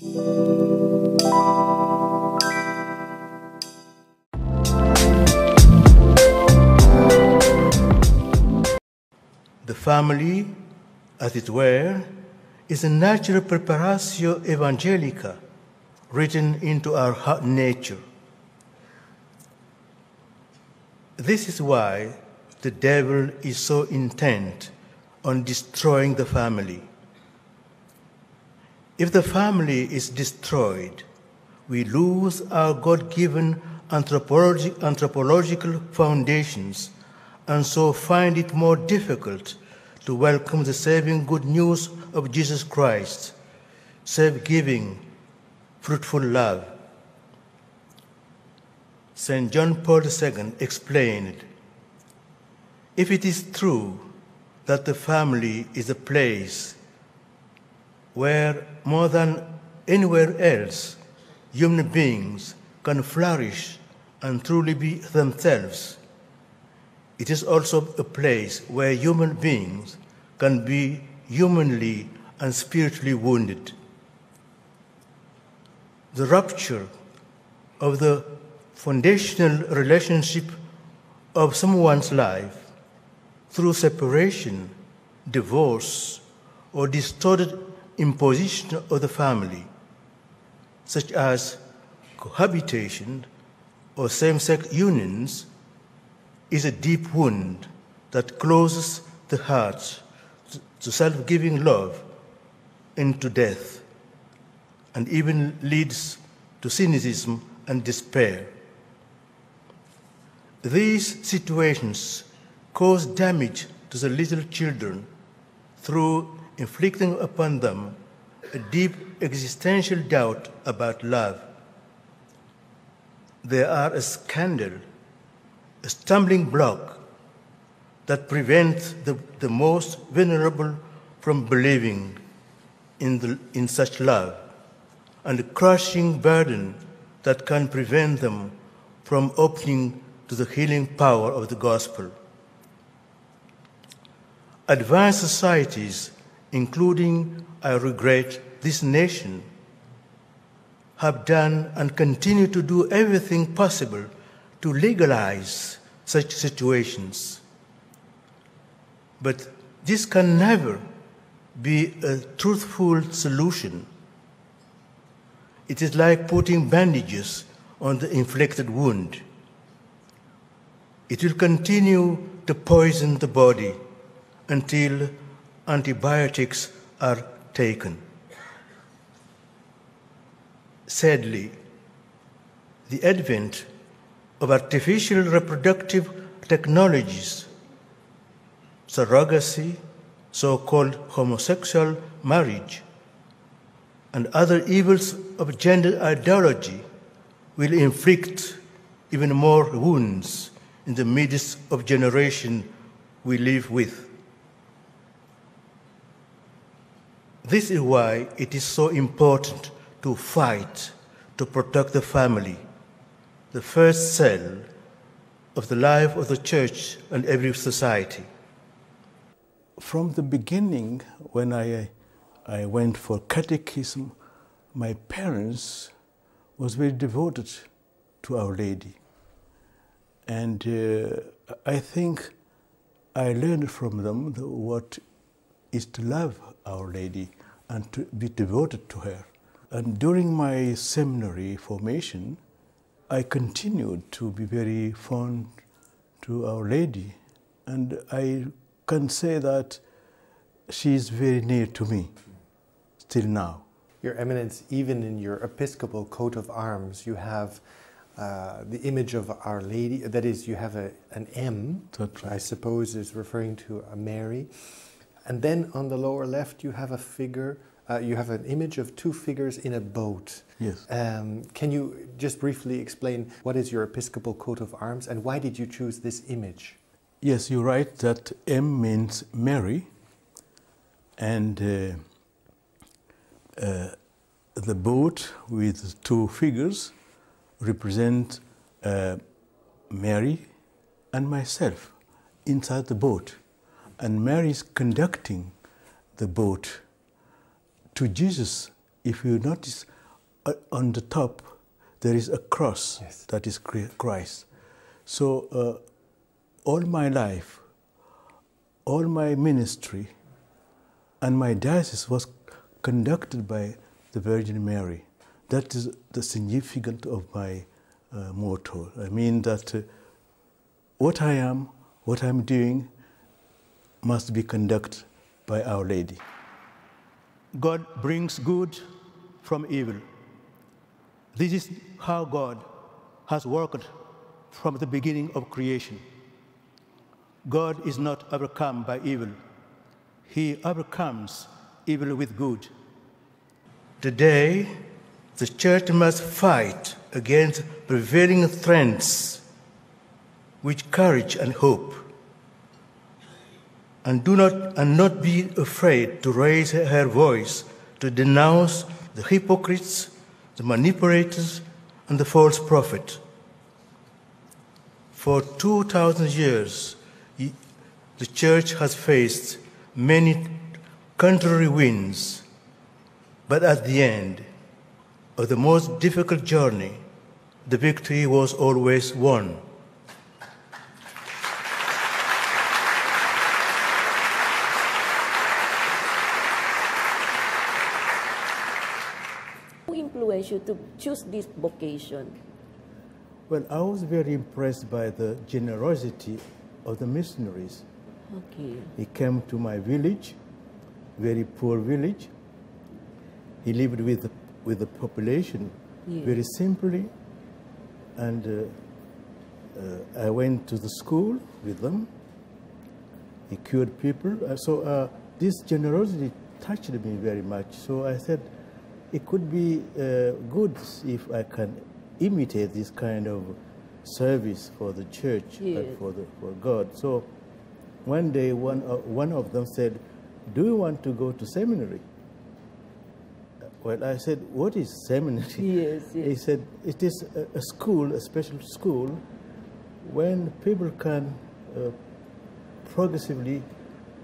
The family, as it were, is a natural praeparatio evangelica written into our heart nature. This is why the devil is so intent on destroying the family. If the family is destroyed, we lose our God given anthropologi- anthropological foundations and so find it more difficult to welcome the saving good news of Jesus Christ, self giving, fruitful love. St. John Paul II explained if it is true that the family is a place where more than anywhere else human beings can flourish and truly be themselves, it is also a place where human beings can be humanly and spiritually wounded. The rupture of the foundational relationship of someone's life through separation, divorce, or distorted imposition of the family, such as cohabitation or same sex unions, is a deep wound that closes the heart to self giving love into death and even leads to cynicism and despair. These situations cause damage to the little children through inflicting upon them a deep existential doubt about love. They are a scandal, a stumbling block that prevents the, the most vulnerable from believing in, the, in such love, and a crushing burden that can prevent them from opening to the healing power of the gospel. Advanced societies, including, I regret, this nation, have done and continue to do everything possible to legalize such situations. But this can never be a truthful solution. It is like putting bandages on the inflicted wound. It will continue to poison the body until antibiotics are taken. Sadly, the advent of artificial reproductive technologies, surrogacy, so called homosexual marriage, and other evils of gender ideology will inflict even more wounds in the midst of generation we live with. This is why it is so important to fight to protect the family, the first cell of the life of the church and every society. From the beginning, when I, I went for catechism, my parents was very devoted to Our Lady. And uh, I think I learned from them what is to love Our Lady and to be devoted to her. And during my seminary formation, I continued to be very fond to Our Lady. And I can say that she is very near to me still now. Your Eminence, even in your episcopal coat of arms, you have uh, the image of Our Lady. That is, you have a, an M, which I suppose is referring to a Mary. And then on the lower left, you have a figure, uh, you have an image of two figures in a boat. Yes. Um, can you just briefly explain what is your episcopal coat of arms and why did you choose this image? Yes, you're right that M means Mary, and uh, uh, the boat with two figures represent uh, Mary and myself inside the boat. And Mary is conducting the boat to Jesus if you notice uh, on the top, there is a cross Yes. that is Christ. So, uh, all my life, all my ministry, and my diocese was conducted by the Virgin Mary. That is the significance of my uh, motto. I mean that uh, what I am, what I'm doing, must be conducted by Our Lady. God brings good from evil. This is how God has worked from the beginning of creation. God is not overcome by evil, He overcomes evil with good. Today, the Church must fight against prevailing trends with courage and hope. And do not and not be afraid to raise her voice to denounce the hypocrites, the manipulators, and the false prophet. For 2,000 years, the Church has faced many contrary winds, but at the end of the most difficult journey, the victory was always won. Who influenced you to choose this vocation? Well, I was very impressed by the generosity of the missionaries. Okay. He came to my village, very poor village. He lived with the, with the population Yeah. very simply, and uh, uh, I went to the school with them. He cured people. Uh, so uh, this generosity touched me very much. So I said, it could be uh, good if I can imitate this kind of service for the church Yes. and for, the, for God. So one day, one, uh, one of them said, Do you want to go to seminary? Well, I said, What is seminary? Yes, yes. He said, It is a, a school, a special school, when people can uh, progressively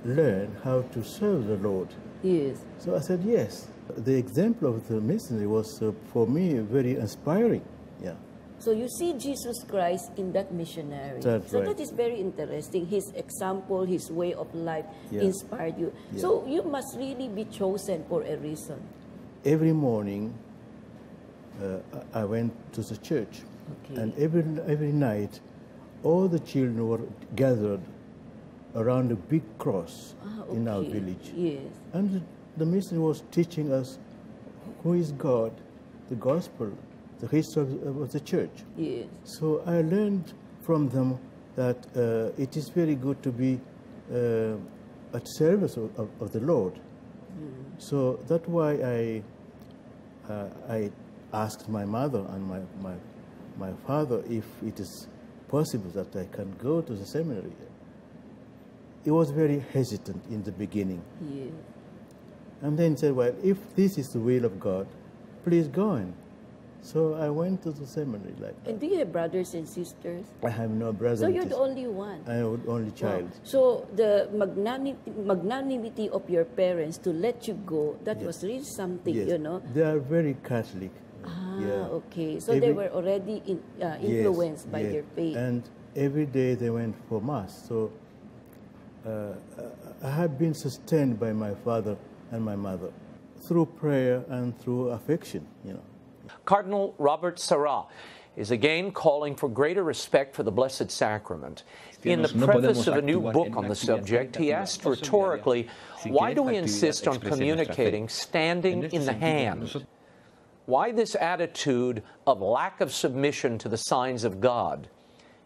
learn how to serve the Lord. Yes. So I said, Yes. The example of the missionary was, uh, for me, very inspiring. Yeah. So you see Jesus Christ in that missionary. That's so right. that is very interesting. His example, his way of life Yeah. inspired you. Yeah. So you must really be chosen for a reason. Every morning, uh, I went to the church, Okay. and every, every night, all the children were gathered around a big cross Ah, in our village. Yes. And the, missionary was teaching us who is God, the gospel, the history of, the church. Yes. So I learned from them that uh, it is very good to be uh, at service of, of, of the Lord. So that's why I, uh, I asked my mother and my, my, my father if it is possible that I can go to the seminary. He was very hesitant in the beginning. Yes. And then he said, Well, if this is the will of God, please go on. So I went to the seminary like that. And do you have brothers and sisters? I have no brothers. So you're the only one. I am the only child. Wow. So the magnanimity, magnanimity of your parents to let you go, that Yes. was really something, Yes. you know. They are very Catholic. Ah, yeah. okay. So they were already in, uh, Yes, influenced by yes. their faith. And every day they went for Mass. So uh, I have been sustained by my father and my mother through prayer and through affection, you know. Cardinal Robert Sarah is again calling for greater respect for the Blessed Sacrament. In the preface of a new book on the subject, he caritativa asked rhetorically, why do we insist on exprese nuestra fe?" communicating standing in the sentido, hand? Why this attitude of lack of submission to the signs of God?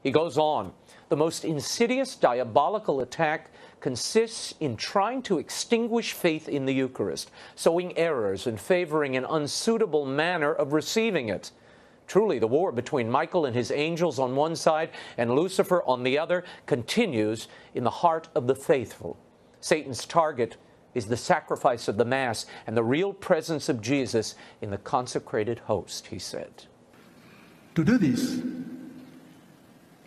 He goes on the most insidious diabolical attack consists in trying to extinguish faith in the Eucharist, sowing errors and favoring an unsuitable manner of receiving it. Truly, the war between Michael and his angels on one side and Lucifer on the other continues in the heart of the faithful. Satan's target is the sacrifice of the Mass and the real presence of Jesus in the consecrated host, he said. To do this,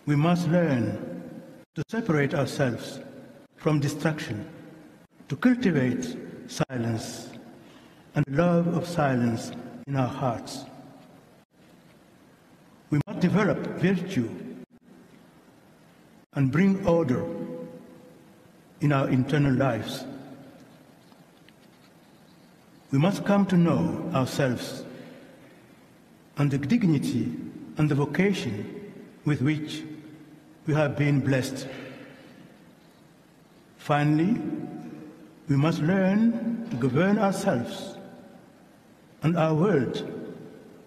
we must learn to separate ourselves from destruction, to cultivate silence, and the love of silence in our hearts. We must develop virtue and bring order in our internal lives. We must come to know ourselves and the dignity and the vocation with which we have been blessed. Finally, we must learn to govern ourselves and our world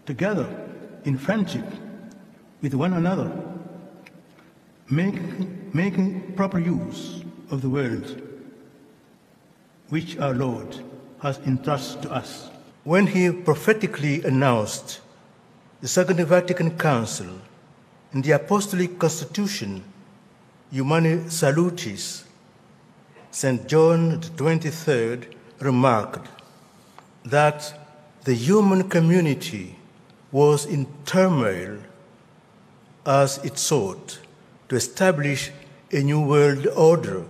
together in friendship with one another, making, making proper use of the world which our Lord has entrusted to us. When he prophetically announced the Second Vatican Council in the Apostolic Constitution, Humanae Salutis, St. John the 23rd remarked that the human community was in turmoil as it sought to establish a new world order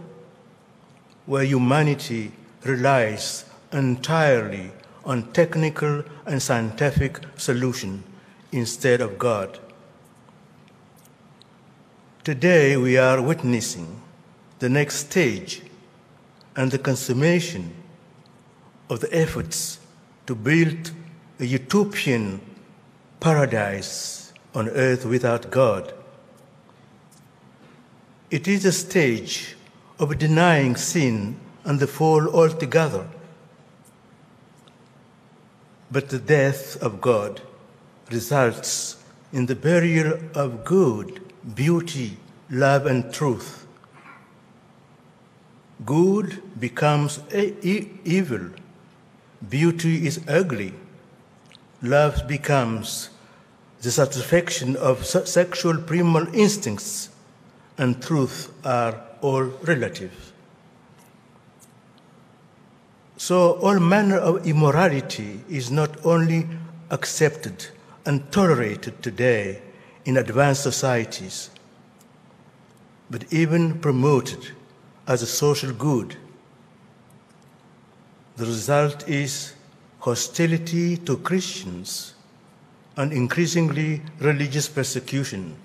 where humanity relies entirely on technical and scientific solution instead of God. Today we are witnessing the next stage and the consummation of the efforts to build a utopian paradise on earth without God. It is a stage of denying sin and the fall altogether. But the death of God results in the burial of good, beauty, love, and truth. Good becomes evil, beauty is ugly, love becomes the satisfaction of sexual primal instincts, and truth are all relative. So, all manner of immorality is not only accepted and tolerated today in advanced societies, but even promoted as a social good. The result is hostility to Christians and increasingly religious persecution.